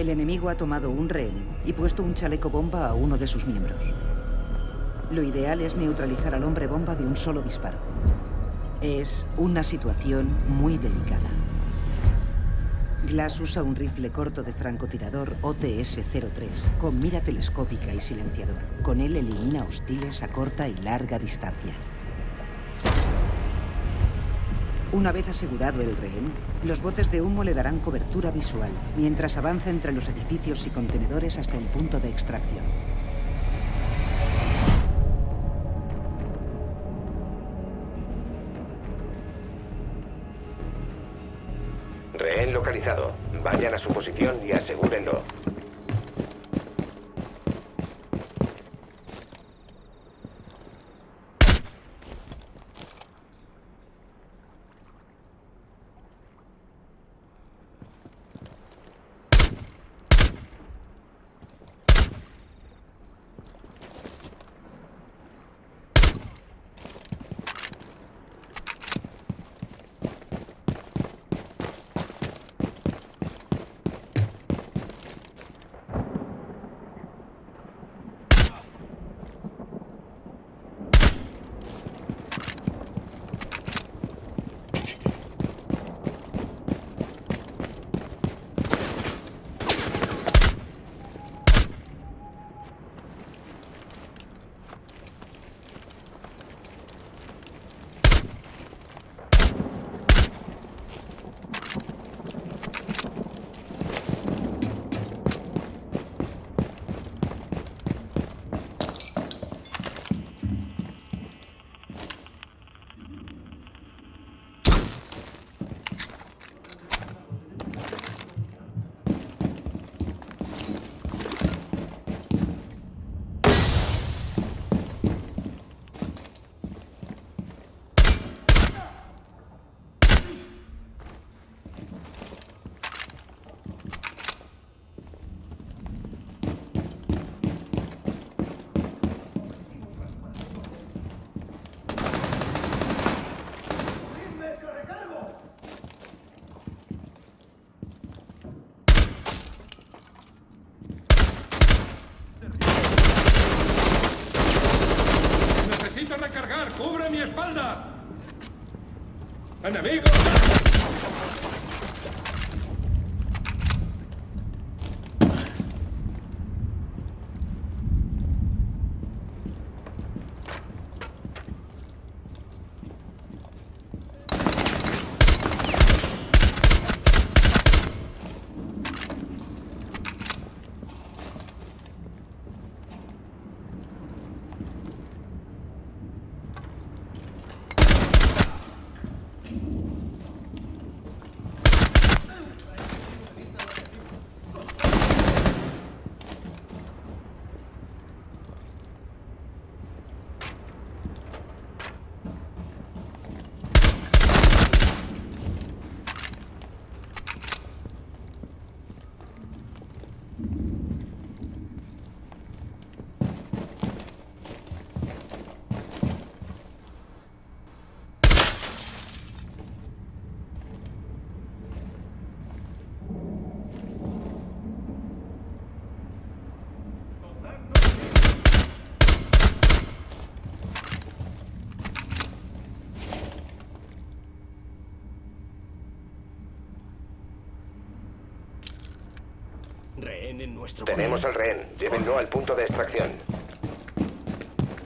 El enemigo ha tomado un rehén y puesto un chaleco bomba a uno de sus miembros. Lo ideal es neutralizar al hombre bomba de un solo disparo. Es una situación muy delicada. Glass usa un rifle corto de francotirador OTS-03 con mira telescópica y silenciador. Con él elimina hostiles a corta y larga distancia. Una vez asegurado el rehén, los botes de humo le darán cobertura visual mientras avanza entre los edificios y contenedores hasta el punto de extracción. Rehén localizado. Vayan a su posición y asegúrenlo. ¡Enemigo! Rehén en nuestro Tenemos al rehén. Llévenlo al punto de extracción.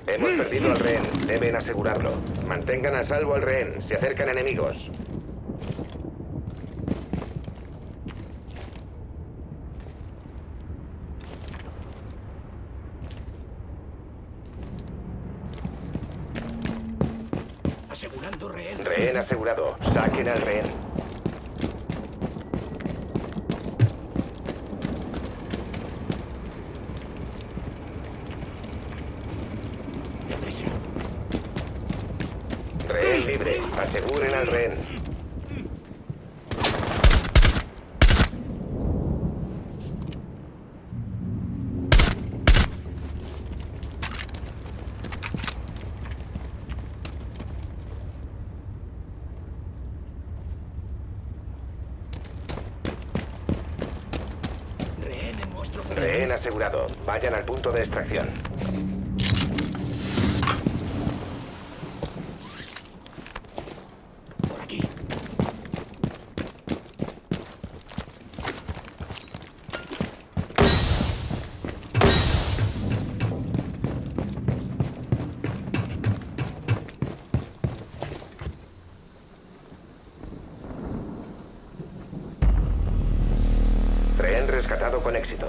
Hemos perdido al rehén. Deben asegurarlo. Mantengan a salvo al rehén. Se acercan enemigos. Asegurando rehén. Rehén asegurado. Saquen al rehén. Rehén libre. Aseguren al rehén. Rehén asegurado. Vayan al punto de extracción. Rescatado con éxito.